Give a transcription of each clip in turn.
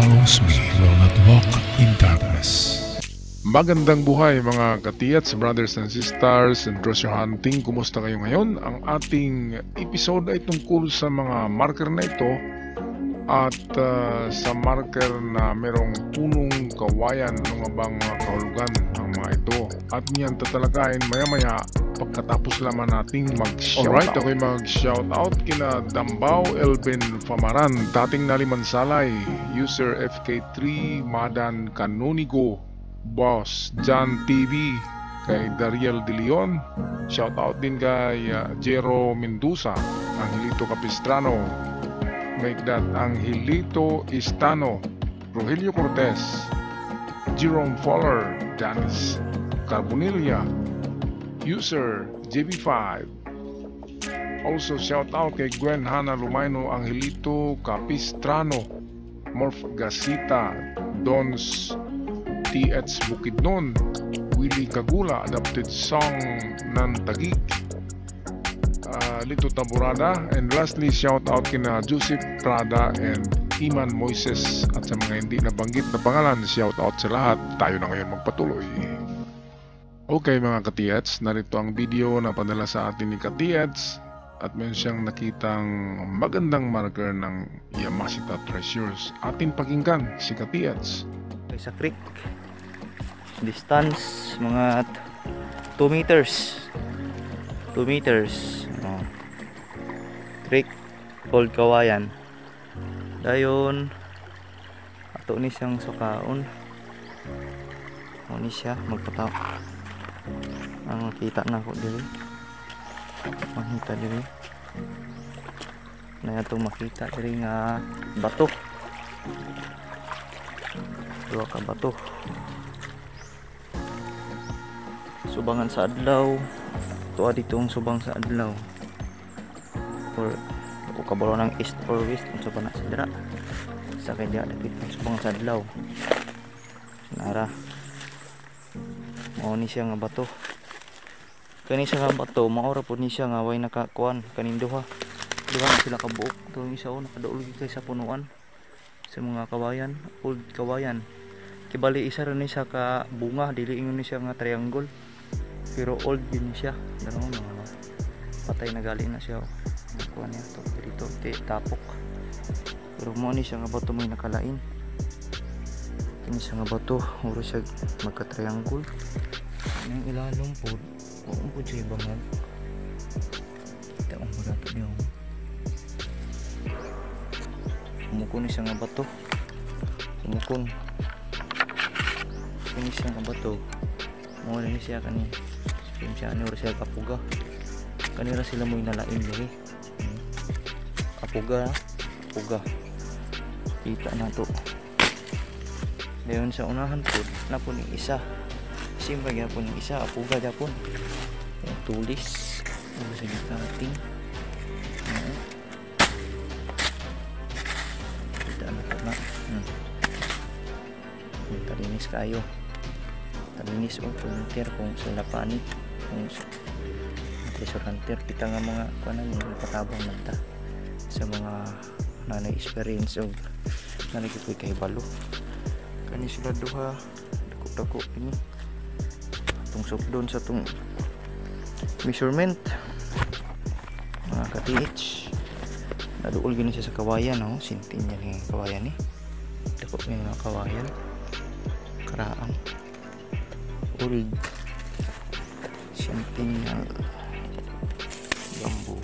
follows me will not walk in darkness. Magandang buhay mga katiyats, brothers and sisters, and Treasure Hunting. Kumusta kayo ngayon? Ang ating episode ay tungkol sa mga marker na ito at uh, sa marker na merong punong kawayan ng bang mga kahulugan mga ito. At niyan tatalakayin maya-maya pagkatapos lamang nating mag-shoutout. Alright, ako'y mag-shoutout kina Dambao Elvin Famaran, dating Nalimansalay, user FK3, Madan Canonigo, Boss John TV, kay Dariel De Leon, shoutout din kay uh, Jero Mendoza, Angelito Capistrano, make that Angelito Istano, Rogelio Cortez, Jerome Fowler, Janice Carbonilla, user JB5. Also shout out kay Gwen Hana Lumaino Angelito Capistrano, Morph Gasita, Dons TH Bukidnon, Willie Kagula, adapted song ng Tagig, uh, Lito Taburada, and lastly shout out kina Joseph Prada and Iman Moises at sa mga hindi nabanggit na pangalan, shout out sa lahat. Tayo na ngayon magpatuloy. Okay mga katiyats, narito ang video na padala sa atin ni Katiyats at meron siyang nakitang magandang marker ng Yamashita Treasures. Atin pakinggan si Katiyats. Okay, sa creek. Distance, mga 2 meters. 2 meters. Oh. Creek, Old Kawayan. Dayon, ato ni siyang sukaon. Mo ni siya, magpataw. Ang makita na ako dili. Makita dili. Na itong makita dili nga bato. Dua ka bato. Subangan sa adlaw. Tuwa dito ang subang sa adlaw. Or o kabalo ng east or west kung sa na sa dira. Sa kay diya dapit sa adlaw. Nara. Mao ni siya nga bato. Kani siya nga bato, maura po ni siya nga way nakakuan kaning duha. Duha sila kabuok. Tuwing isa o nakaduol kay sa punuan sa mga kawayan, old kawayan. Kibali isa rin siya ka bunga, dili ingon siya nga triangle. Pero old yun siya. Ganun mga patay na gali na siya. Kuha niya to dito, ti tapok. Pero mo ni siya nga bato may nakalain. Kini siya nga bato, uro siya magka-triangle. Ano yung ilalong po? Oo po siya ibang Kita ang barato niyo. Umukon siya nga bato. Umukon. Kini siya nga bato. Mo ni siya kani. Siya ni siya kapuga. Kanira sila mo inalain diri. Kapuga, kapuga. Kita na to. Dayon sa unahan po, na po ni isa. Simba gyapon ni isa, apuga gyapon. Yung tulis. Ano sa ating. Hmm. Kita na to na. Hmm. Talinis kayo. Talinis o volunteer kung sa lapani. Kung sa treasure hunter. Kita nga mga kanan yung patabang nagta sa mga nanay experience o nanay kikoy kay balo. Kani sila duha. Dako-dako ini. Itong doon sa itong measurement mga ka-TH naduol gini siya sa kawayan no? sintin niya ni kawayan ni dako niya mga kawayan karaang old centennial bamboo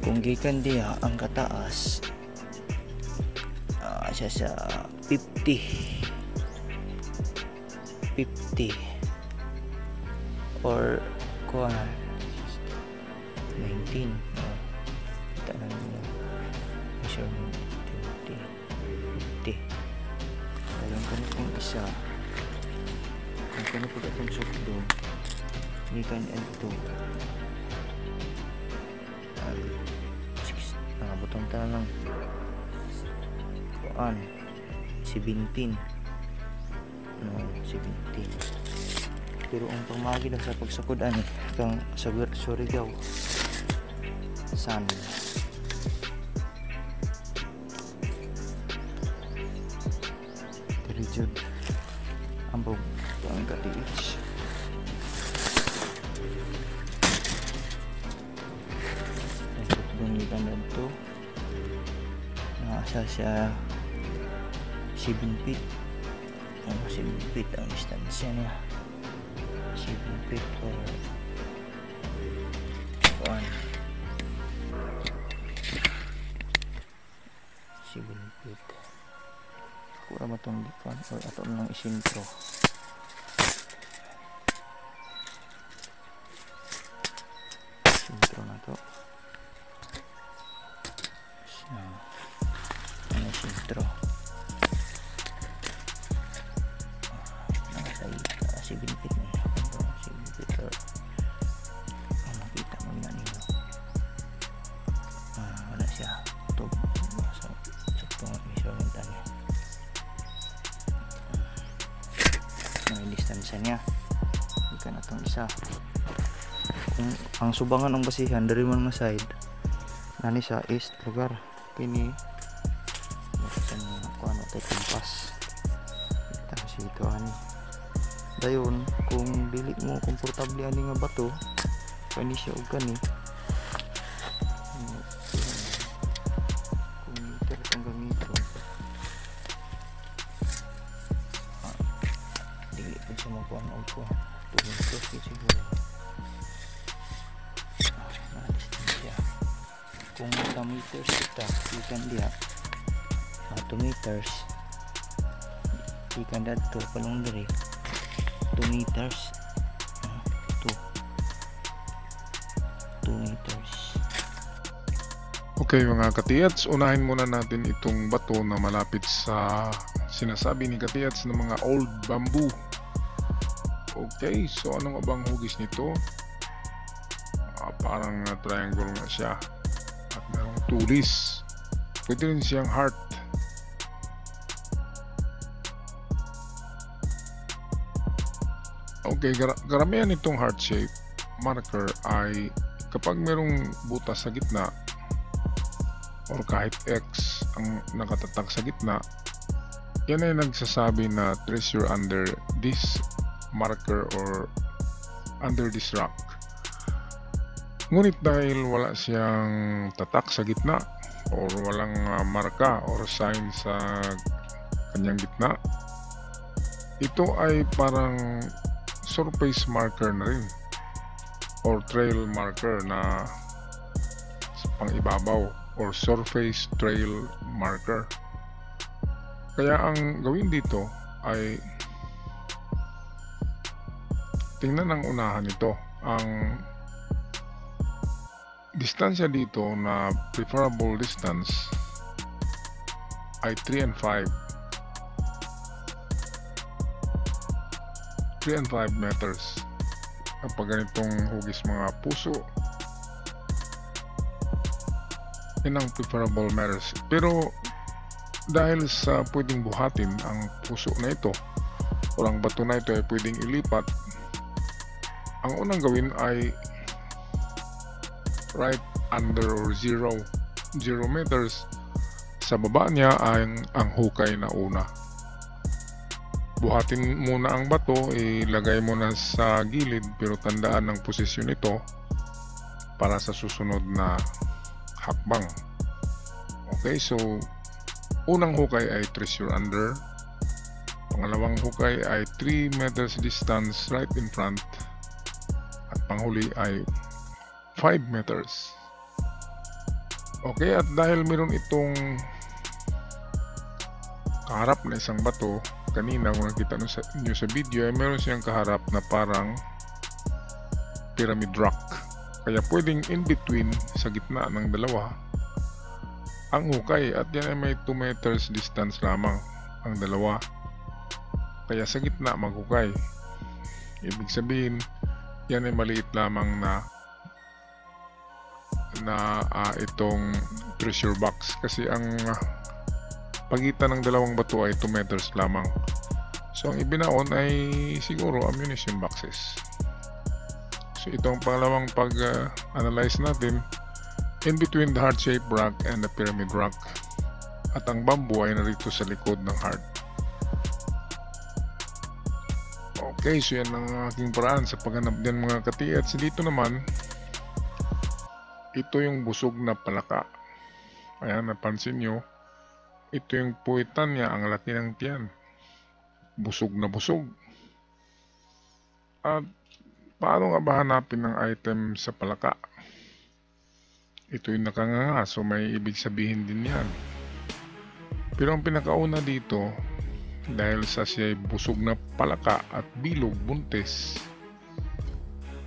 kung gikan diha ang kataas uh, siya sa 50 50 or kuan 19 oh, tanong mo measurement 20 50 alam ko na kung isa? Kung kano po itong sukdo gikan L2 nakabutang ta lang kuan? 17 no 17 pero ang pamagi lang sa pagsakod ani kang sa Surigao san? Richard ambong ang ka-DH Ikot bunikan na ito nasa siya 7 feet ang 7 feet ang distansya niya 7 feet or 1 7 feet kura ba itong dikan or ato na lang isintro isa kung ang subangan ng basihan dari man nga side nani sa east lugar. Kini na kung ano tayo kumpas kita kasi ito ani. Dayon kung dili mo komportable ani nga bato kani siya og kani ah, dili po siya magkuhan og ko yun siguro ah, kung sa meters. Kita ikan dia ah, 2 meters. Ikan dito palong diri 2 meters. Ah, 2 2 meters. Okay mga katiyats, unahin muna natin itong bato na malapit sa sinasabi ni katiyats ng mga old bamboo. Okay, so ano nga bang hugis nito? Ah, parang ah, triangle nga siya. At merong tulis. Pwede rin siyang heart. Okay, gar- karamihan itong heart shape marker ay kapag merong butas sa gitna or kahit X ang nakatatak sa gitna, yan ay nagsasabi na treasure under this marker or under this rock. Ngunit dahil wala siyang tatak sa gitna or walang ah, marka or sign sa kanyang gitna, ito ay parang surface marker na rin or trail marker na pang ibabaw or surface trail marker. Kaya ang gawin dito ay tingnan ang unahan nito. Ang distansya dito na preferable distance ay 3 and 5. 3 and 5 meters kapag ganitong hugis mga puso yun ang preferable meters pero dahil sa pwedeng buhatin ang puso na ito o ang bato na ito ay pwedeng ilipat ang unang gawin ay right under or 0 0 meters. Sa baba niya ang, ang hukay na una. Buhatin muna ang bato ilagay mo na sa gilid pero tandaan ang posisyon nito para sa susunod na hakbang. Okay so unang hukay ay treasure under. Pangalawang hukay ay 3 meters distance right in front panghuli ay 5 meters. Okay at dahil meron itong kaharap na isang bato kanina kung nakita nyo sa, video ay meron siyang kaharap na parang pyramid rock. Kaya pwedeng in between sa gitna ng dalawa ang hukay. At yan ay may 2 meters distance lamang ang dalawa. Kaya sa gitna maghukay. Ibig sabihin yan ay maliit lamang na na ah, itong treasure box kasi ang pagitan ng dalawang bato ay 2 meters lamang. So ang ibinaon ay siguro ammunition boxes. So itong pangalawang pag-analyze natin in between the heart-shaped rock and the pyramid rock at ang bamboo ay narito sa likod ng heart. Okay, so yan ang aking paraan sa paghanap din mga katiyats. Dito naman, ito yung busog na palaka. Ayan, napansin nyo, ito yung puwitan niya, ang laki ng tiyan. Busog na busog. At paano nga ba hanapin ng item sa palaka? Ito yung nakanganga, so may ibig sabihin din yan. Pero ang pinakauna dito, dahil sa siya busog na palaka at bilog buntis,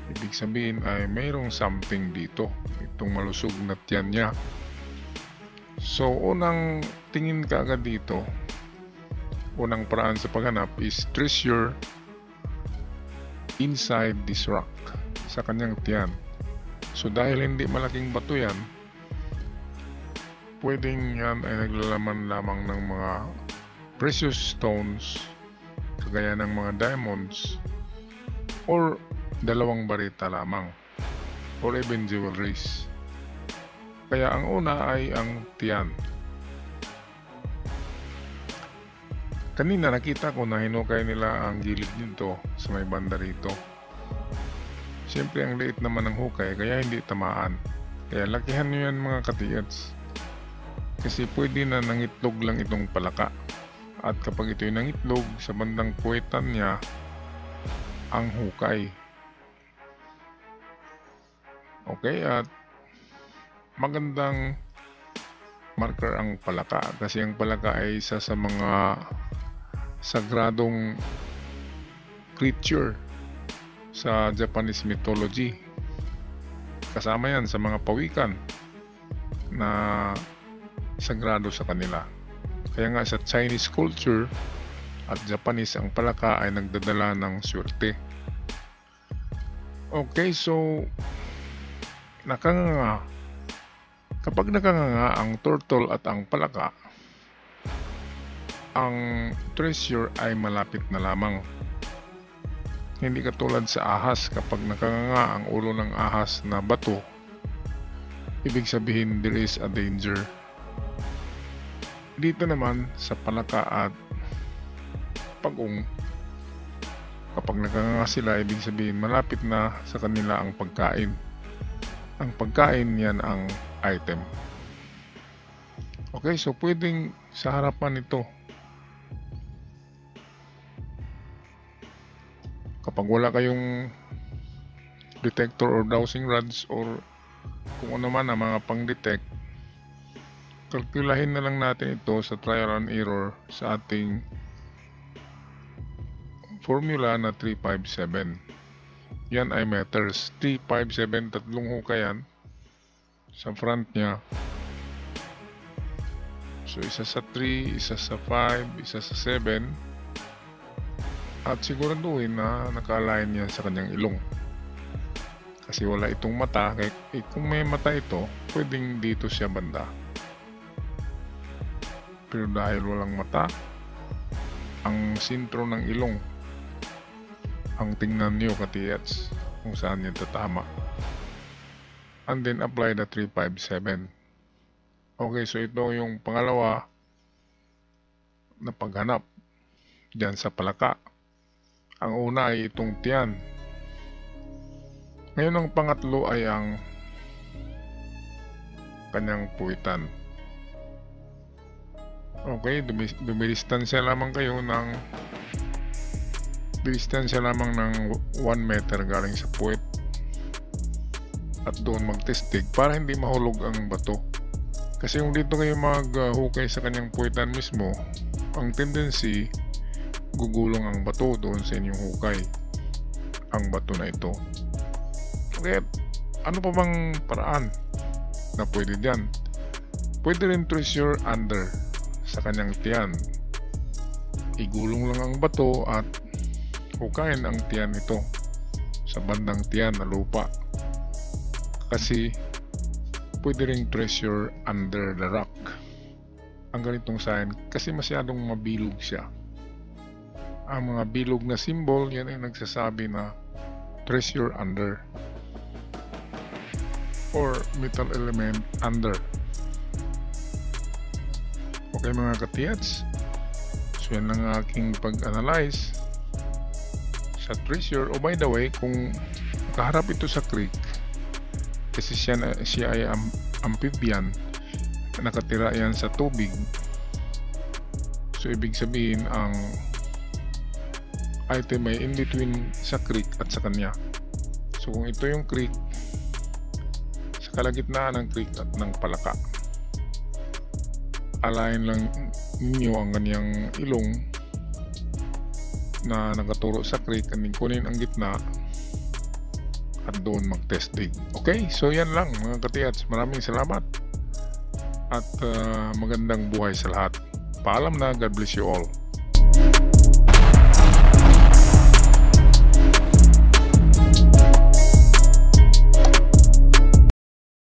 ibig sabihin ay mayroong something dito, itong malusog na tiyan niya. So, unang tingin ka agad dito, unang paraan sa paghanap is treasure inside this rock sa kanyang tiyan. So dahil hindi malaking bato yan, pwedeng yan ay naglalaman lamang ng mga precious stones kagaya ng mga diamonds or dalawang barita lamang or even jewelries. Kaya ang una ay ang tiyan. Kanina nakita ko na hinukay nila ang gilid nito sa may banda rito. Siyempre ang liit naman ng hukay kaya hindi tamaan. Kaya lakihan nyo yan mga katiyats. Kasi pwede na nangitlog lang itong palaka. At kapag ito'y nangitlog sa bandang puwetan niya, ang hukay. Okay, at magandang marker ang palaka kasi ang palaka ay isa sa mga sagradong creature sa Japanese mythology. Kasama yan sa mga pawikan na sagrado sa kanila. Kaya nga sa Chinese culture at Japanese ang palaka ay nagdadala ng swerte. Okay, so nakanganga. Kapag nakanganga ang turtle at ang palaka, ang treasure ay malapit na lamang hindi katulad sa ahas kapag nakanganga ang ulo ng ahas na bato, ibig sabihin there is a danger. Dito naman sa palaka at pagong, kapag nakanganga sila, ibig sabihin malapit na sa kanila ang pagkain. Ang pagkain yan ang item. Okay, so pwedeng sa harapan ito kapag wala kayong detector or dowsing rods or kung ano man ang mga pang-detect kalkulahin na lang natin ito sa trial and error sa ating formula na 357 yan ay meters 357 tatlong hukayan sa front nya so isa sa 3 isa sa 5 isa sa 7 at siguraduhin na naka-align yan sa kanyang ilong. Kasi wala itong mata. Kaya eh, kung may mata ito pwedeng dito siya banda pero dahil walang mata ang sintro ng ilong ang tingnan nyo katiyats kung saan yan tatama and then apply the 357 okay so ito yung pangalawa na paghanap dyan sa palaka ang una ay itong tiyan. Ngayon ang pangatlo ay ang kanyang puwitan. Okay, dumidistansya lamang kayo ng distansya lamang ng 1 meter galing sa puwit at doon magtestig para hindi mahulog ang bato. Kasi kung dito kayo maghukay sa kanyang puwitan mismo, ang tendency gugulong ang bato doon sa inyong hukay. Ang bato na ito. Kaya ano pa bang paraan na pwede dyan? Pwede rin treasure under sa kanyang tiyan. Igulong lang ang bato at hukayin ang tiyan nito sa bandang tiyan na lupa. Kasi pwede rin treasure under the rock. Ang ganitong sign kasi masyadong mabilog siya. Ang mga bilog na symbol, yan ay nagsasabi na treasure under or metal element under. Okay mga katiyats, so yan ang aking pag-analyze sa treasure. O by the way, kung kaharap ito sa creek, kasi siya, na, siya ay am, amphibian, nakatira yan sa tubig. So, ibig sabihin, ang item ay in between sa creek at sa kanya. So, kung ito yung creek, sa kalagitnaan ng creek at ng palaka, alayin lang ninyo ang kanyang ilong na nakaturo sa creek and kunin ang gitna at doon mag-test dig. Okay? So yan lang mga katiyats. Maraming salamat at uh, magandang buhay sa lahat. Paalam na. God bless you all.